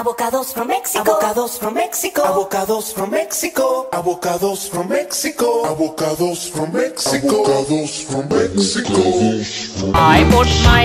Avocados from Mexico. Avocados from Mexico. Avocados from Mexico. Avocados from Mexico. Avocados from Mexico. Avocados from Mexico. I